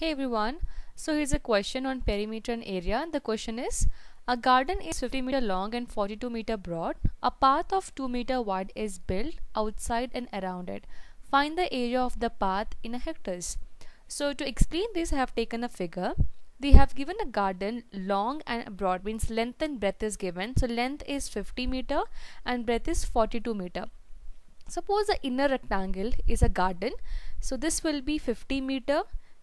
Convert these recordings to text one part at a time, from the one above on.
Hey everyone, so here's a question on perimeter and area. The question is A garden is 50 meter long and 42 meter broad. A path of 2 meter wide is built outside and around it. Find the area of the path in hectares. So to explain this, I have taken a figure. They have given a garden long and broad means length and breadth is given. So length is 50 meter and breadth is 42 meter. Suppose the inner rectangle is a garden. So this will be 50 meter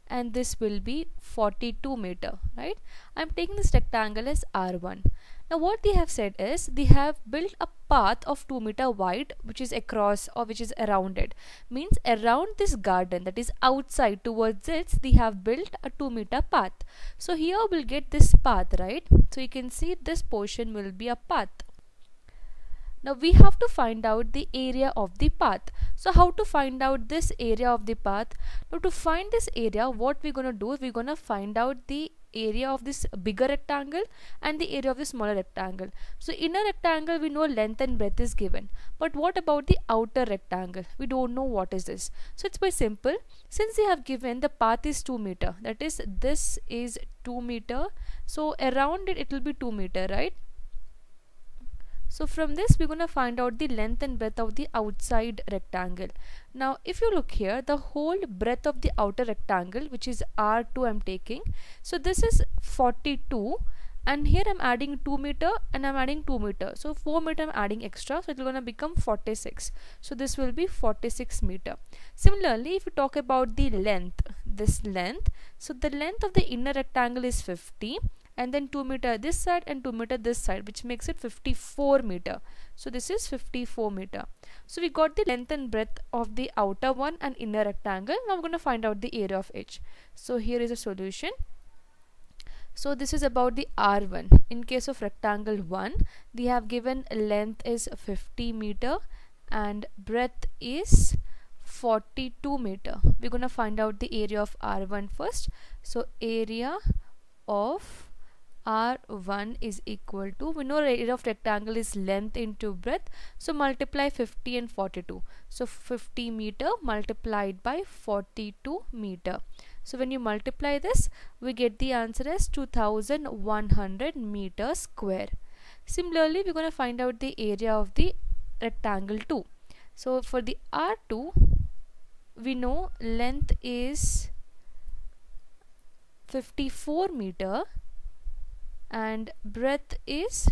and this will be 42 meter right? I'm taking this rectangle as r1 now what they have said is they have built a path of 2 meter wide which is across or which is around it means around this garden that is outside towards it they have built a 2 meter path. So here we'll get this path right? So you can see this portion will be a path. Now we have to find out the area of the path so how to find out this area of the path? Now to find this area what we're gonna do is we're gonna find out the area of this bigger rectangle and the area of the smaller rectangle. So inner rectangle we know length and breadth is given. But what about the outer rectangle? We don't know what is this. So it's very simple. Since they have given the path is 2 meter that is this is 2 meter. So around it it will be 2 meter right so from this we're going to find out the length and breadth of the outside rectangle. Now if you look here the whole breadth of the outer rectangle which is R2 I'm taking. So this is 42 and here I'm adding 2 meter and I'm adding 2 meter. So 4 meter I'm adding extra so it's going to become 46. So this will be 46 meter. Similarly if you talk about the length this length so the length of the inner rectangle is 50 and then 2 meter this side and 2 meter this side which makes it 54 meter. So this is 54 meter. So we got the length and breadth of the outer one and inner rectangle. Now we're going to find out the area of each so here is a solution. So this is about the r1 in case of rectangle 1 they have given length is 50 meter and breadth is 42 meter. We're going to find out the area of r1 first. So area of r1 is equal to we know area of rectangle is length into breadth so multiply 50 and 42 so 50 meter multiplied by 42 meter. So when you multiply this we get the answer as 2100 meter square. Similarly we're going to find out the area of the rectangle 2 so for the r2 we know length is 54 meter and breadth is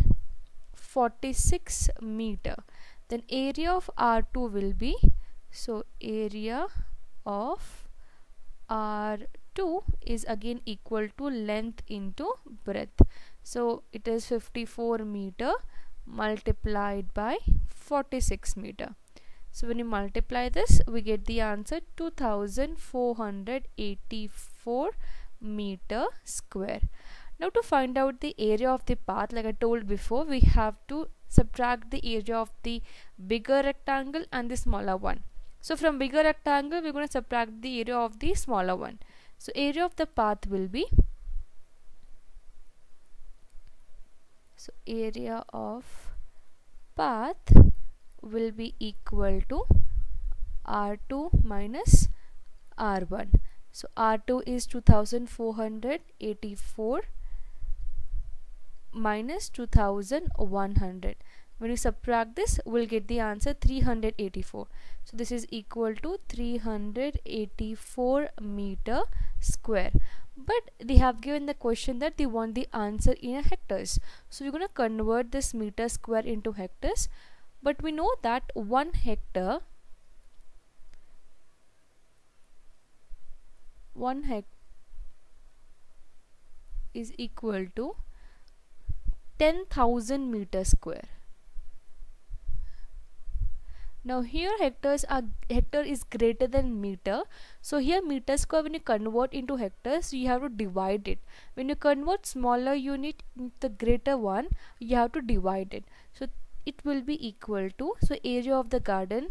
46 meter. Then area of R2 will be so area of R2 is again equal to length into breadth. So it is 54 meter multiplied by 46 meter. So when you multiply this we get the answer 2484 meter square now to find out the area of the path like I told before we have to subtract the area of the bigger rectangle and the smaller one. So from bigger rectangle we're going to subtract the area of the smaller one. So area of the path will be so area of path will be equal to r2 minus r1 so r2 is 2484 minus 2100 when you subtract this we'll get the answer 384 so this is equal to 384 meter square. But they have given the question that they want the answer in hectares. So we're going to convert this meter square into hectares. But we know that 1 hectare 1 hectare is equal to 10,000 meter square. Now here hectares are hectare is greater than meter. So here meter square when you convert into hectares you have to divide it. When you convert smaller unit the greater one you have to divide it. So it will be equal to so area of the garden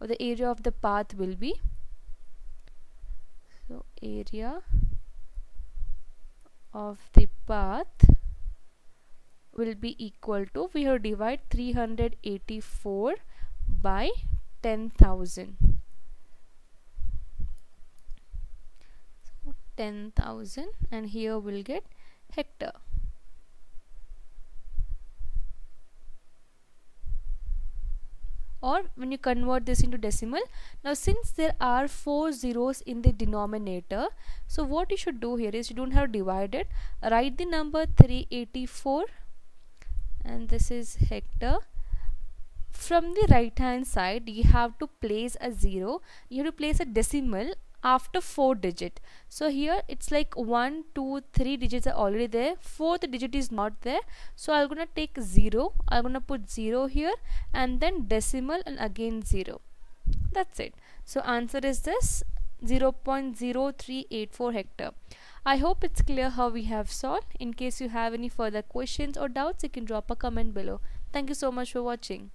or the area of the path will be so area of the path will be equal to we have divide 384 by 10,000 so 10,000 and here we'll get hectare. Or when you convert this into decimal now since there are four zeros in the denominator so what you should do here is you don't have to divide it. Write the number 384 and this is hectare from the right hand side you have to place a zero. You have to place a decimal after four digit. So here it's like one two three digits are already there. Fourth digit is not there. So i'm gonna take zero. I'm gonna put zero here and then decimal and again zero. That's it. So answer is this. 0.0384 hectare I hope it's clear how we have solved. In case you have any further questions or doubts, you can drop a comment below. Thank you so much for watching.